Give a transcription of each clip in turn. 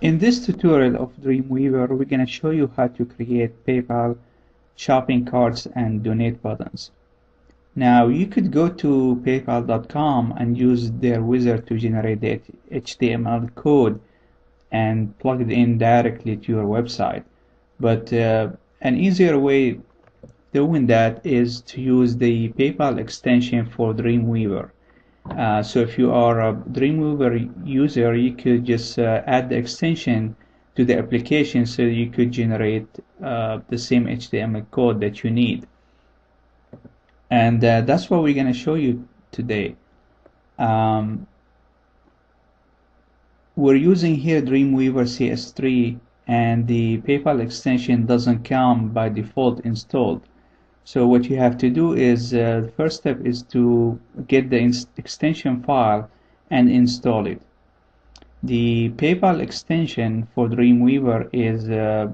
In this tutorial of Dreamweaver, we're going to show you how to create PayPal shopping carts and donate buttons. Now, you could go to paypal.com and use their wizard to generate the HTML code and plug it in directly to your website. But uh, an easier way doing that is to use the PayPal extension for Dreamweaver. Uh, so if you are a Dreamweaver user, you could just uh, add the extension to the application so you could generate uh, the same HTML code that you need. And uh, that's what we're going to show you today. Um, we're using here Dreamweaver CS3 and the PayPal extension doesn't come by default installed. So what you have to do is uh, the first step is to get the extension file and install it. The PayPal extension for Dreamweaver is uh,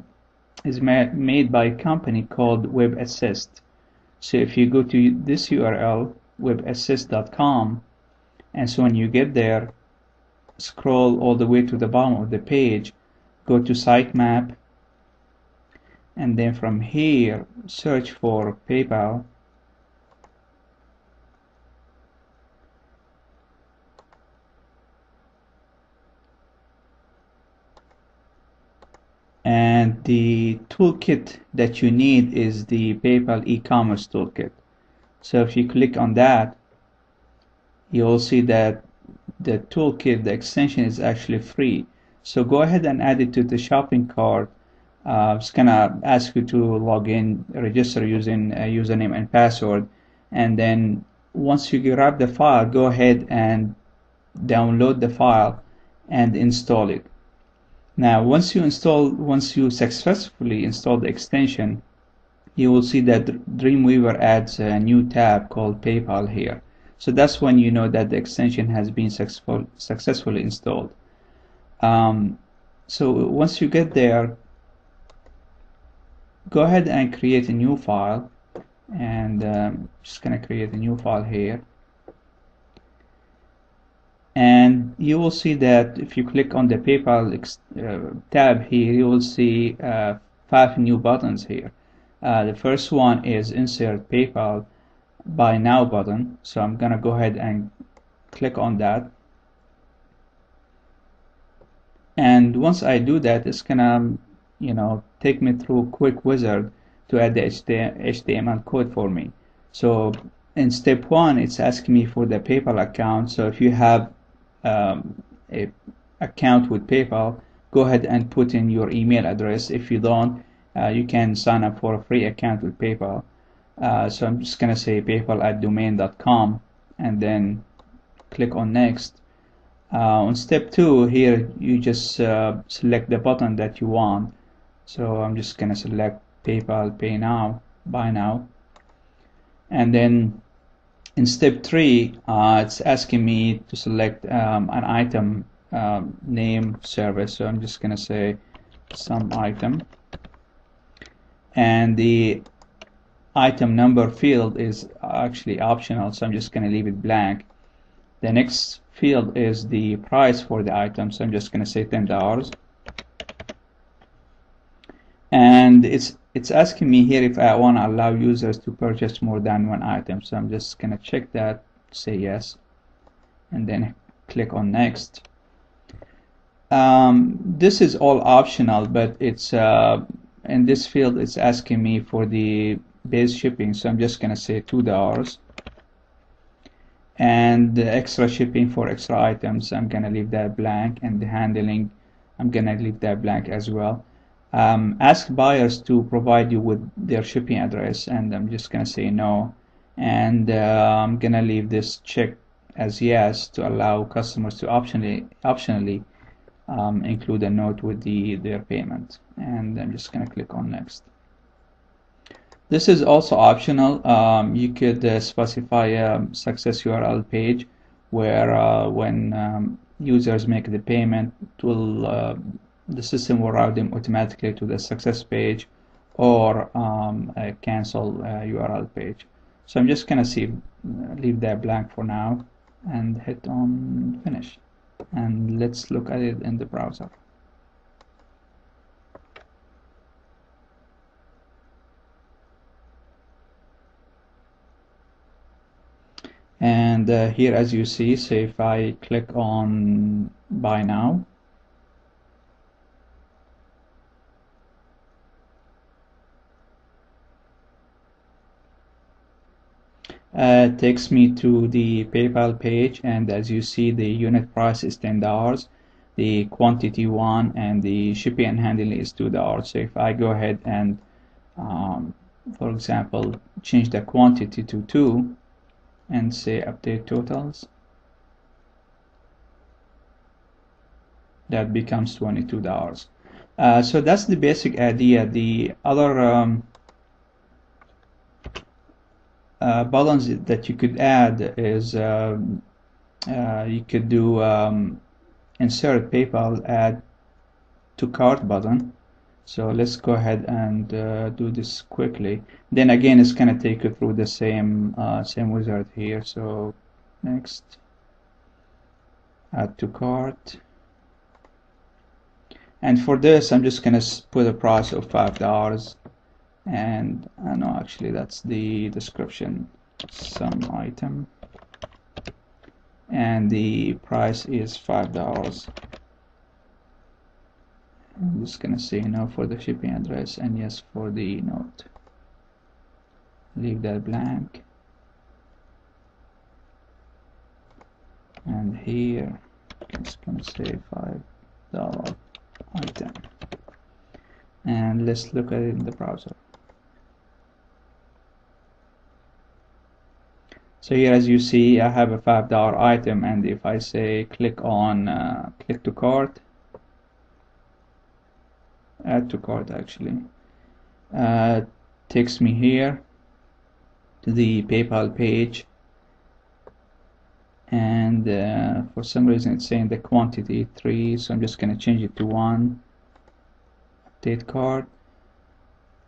is ma made by a company called WebAssist. So if you go to this URL webassist.com and so when you get there scroll all the way to the bottom of the page go to sitemap and then from here search for PayPal. And the toolkit that you need is the PayPal e-commerce toolkit. So if you click on that you'll see that the toolkit the extension is actually free. So go ahead and add it to the shopping cart uh, it's gonna ask you to log in, register using a username and password, and then once you grab the file, go ahead and download the file and install it. Now, once you install, once you successfully install the extension, you will see that Dreamweaver adds a new tab called PayPal here. So that's when you know that the extension has been successful, successfully installed. Um, so once you get there, go ahead and create a new file and um, just gonna create a new file here. And you will see that if you click on the PayPal uh, tab here you will see uh, five new buttons here. Uh, the first one is insert PayPal buy now button so I'm gonna go ahead and click on that. And once I do that it's gonna you know take me through a quick wizard to add the HTML code for me. So in step one it's asking me for the PayPal account. So if you have um, a account with PayPal go ahead and put in your email address. If you don't uh, you can sign up for a free account with PayPal. Uh, so I'm just gonna say PayPal at domain.com and then click on next. Uh, on step two here you just uh, select the button that you want so I'm just gonna select PayPal pay now buy now. And then in step three uh, it's asking me to select um, an item um, name service. So I'm just gonna say some item. And the item number field is actually optional so I'm just gonna leave it blank. The next field is the price for the item so I'm just gonna say ten dollars and it's it's asking me here if I want to allow users to purchase more than one item. So I'm just gonna check that say yes and then click on next. Um, this is all optional but it's uh, in this field it's asking me for the base shipping. So I'm just gonna say two dollars. And the extra shipping for extra items I'm gonna leave that blank. And the handling I'm gonna leave that blank as well um, ask buyers to provide you with their shipping address and I'm just gonna say no. And uh, I'm gonna leave this check as yes to allow customers to optionally optionally um, include a note with the their payment. And I'm just gonna click on next. This is also optional. Um, you could uh, specify a success URL page where uh, when um, users make the payment it will uh, the system will route them automatically to the success page or um, a cancel uh, URL page. So I'm just gonna see, leave that blank for now and hit on finish. And let's look at it in the browser. and uh, here as you see so if I click on buy now uh, takes me to the PayPal page and as you see the unit price is $10 the quantity one and the shipping and handling is $2 so if I go ahead and um, for example change the quantity to 2 and say update totals that becomes $22 uh, so that's the basic idea. The other um, uh, buttons that you could add is um, uh, you could do um, insert PayPal add to cart button. So let's go ahead and uh, do this quickly. Then again it's gonna take you through the same uh, same wizard here. So next add to cart. And for this I'm just gonna put a price of five dollars and uh, no actually that's the description. Some item. And the price is five dollars. I'm just gonna say no for the shipping address and yes for the note. Leave that blank. And here I'm just gonna say five dollar item. And let's look at it in the browser so here as you see I have a five dollar item and if I say click on uh, click to cart add to cart actually uh, takes me here to the PayPal page and uh, for some reason it's saying the quantity 3 so I'm just gonna change it to 1 update cart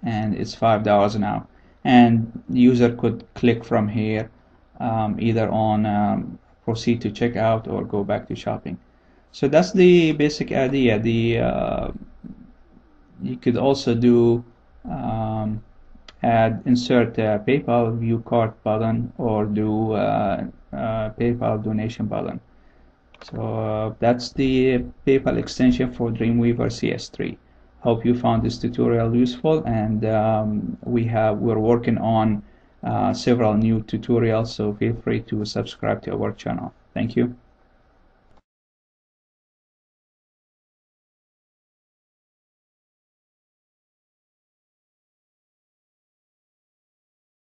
and it's five dollars now. And the user could click from here um, either on um, proceed to checkout or go back to shopping. So that's the basic idea. The uh, you could also do um, add insert a PayPal view cart button or do uh, uh, PayPal donation button. So uh, that's the PayPal extension for Dreamweaver CS3. Hope you found this tutorial useful and um, we have we're working on Uh, several new tutorials so feel free to subscribe to our channel. Thank you